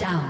Down.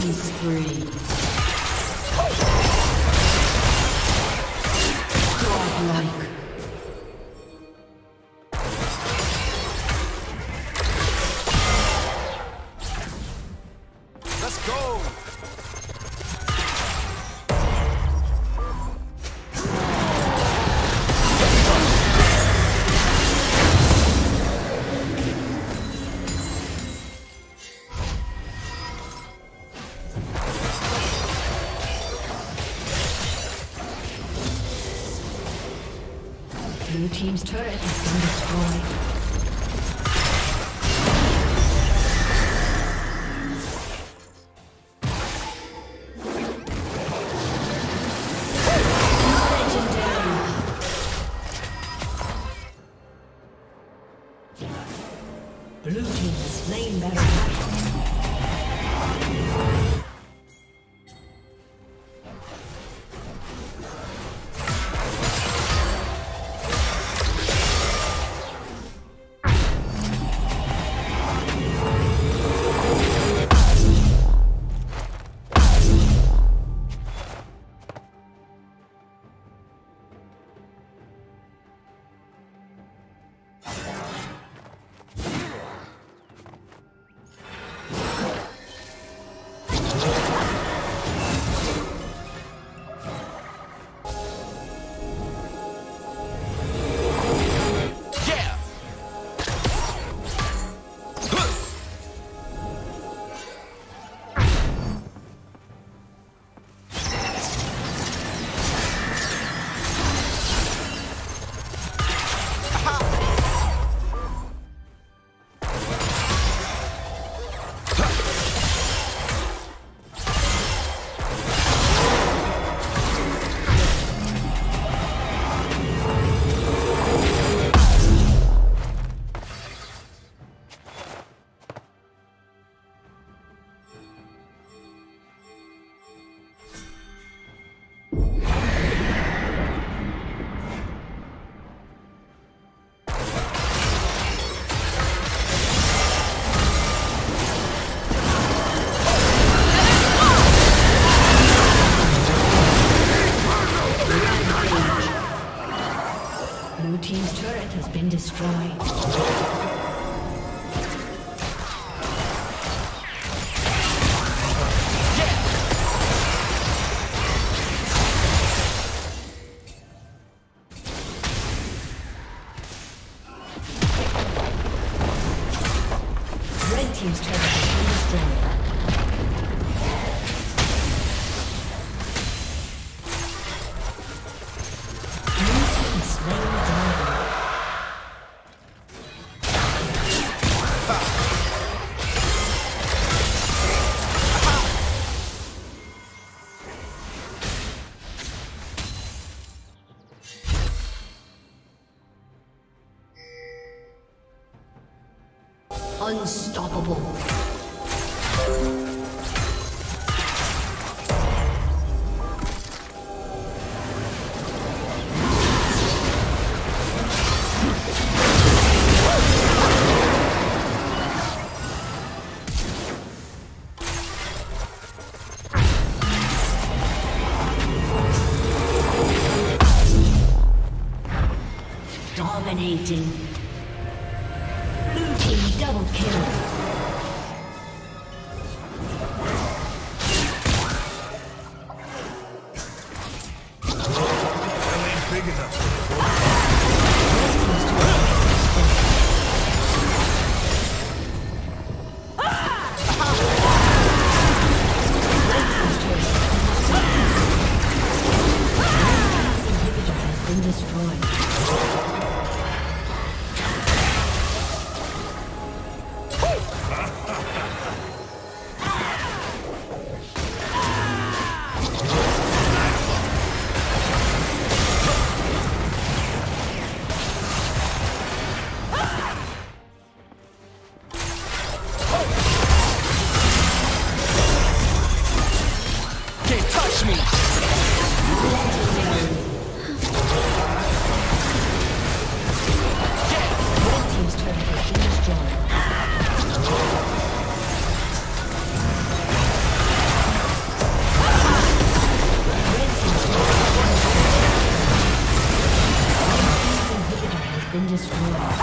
Killing spree. Inhibitor has been destroyed.